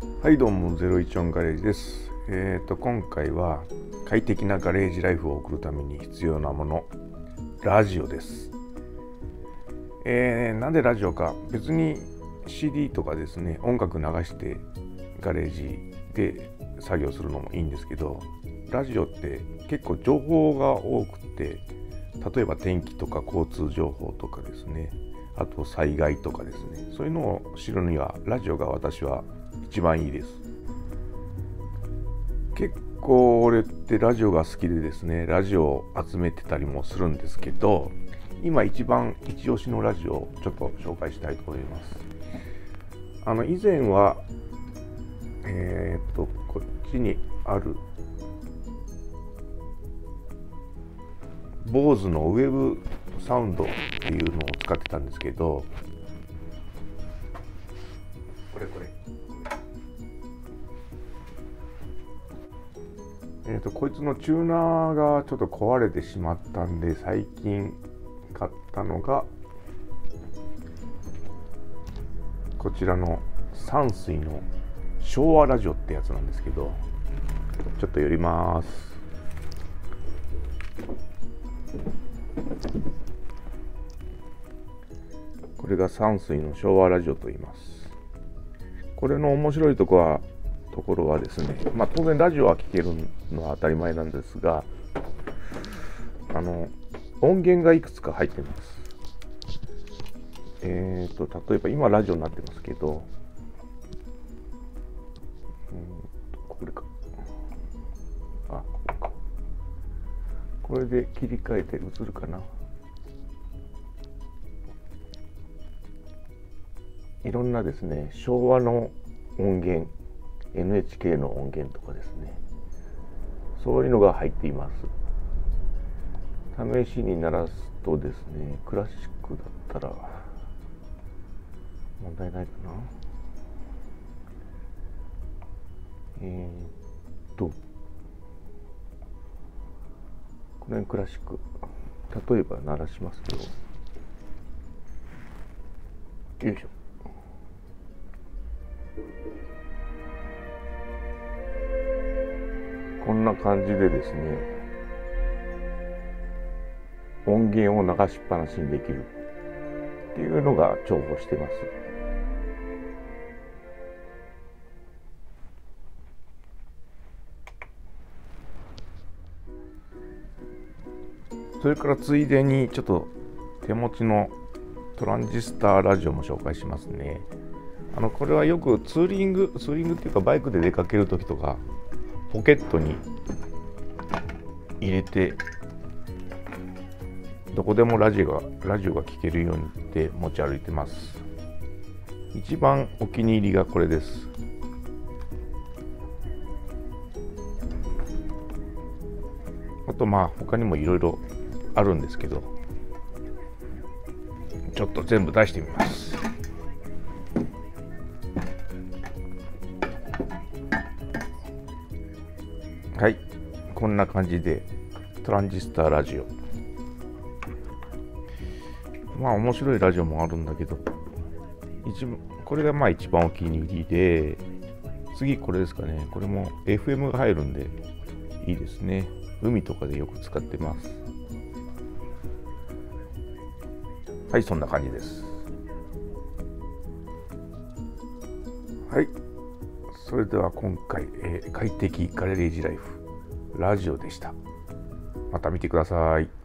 はいどうも014ガレージです。えっ、と今回は快適なガレージライフを送るために必要なものラジオです。えーなんでラジオか別に CD とかですね音楽流してガレージで作業するのもいいんですけどラジオって結構情報が多くて例えば天気とか交通情報とかですねあと災害とかですねそういうのを知るにはラジオが私は一番いいです。結構俺ってラジオが好きでですねラジオを集めてたりもするんですけど今一番一押しのラジオをちょっと紹介したいと思います。あの以前はえーっとこっちにある BOSE のウェブサウンドっていうのを使ってたんですけどこれこれ。えー、とこいつのチューナーがちょっと壊れてしまったんで最近買ったのがこちらの山水の昭和ラジオってやつなんですけどちょっと寄ります。これが山水の昭和ラジオと言います。これの面白いとこはところはですね、まあ、当然ラジオは聴けるのは当たり前なんですがあの音源がいくつか入ってます。えー、と例えば今ラジオになってますけどこれか。あここかこれで切り替えて映るかな。いろんなですね昭和の音源。NHK の音源とかですね。そういうのが入っています。試しに鳴らすとですねクラシックだったら問題ないかな。えー、っとこの辺クラシック例えば鳴らしますけどよいしょ。こんな感じでですね音源を流しっぱなしにできる。っていうのが重宝してます。それからついでにちょっと手持ちのトランジスターラジオも紹介しますね。あのこれはよくツーリングツーリングっていうかバイクで出かける時とかポケットに入れてどこでもラジオがラジオが聴けるようにって持ち歩いてます。一番お気に入りがこれです。あとまあ他にもいろいろあるんですけどちょっと全部出してみます。はい。こんな感じでトランジスタラジオ。まあ面白いラジオもあるんだけど一これがまあ一番お気に入りで次これですかね。これも FM が入るんでいいですね。海とかでよく使ってます。はいそんな感じです。それでは今回、えー快適ガレージライフラジオでした。また見てください。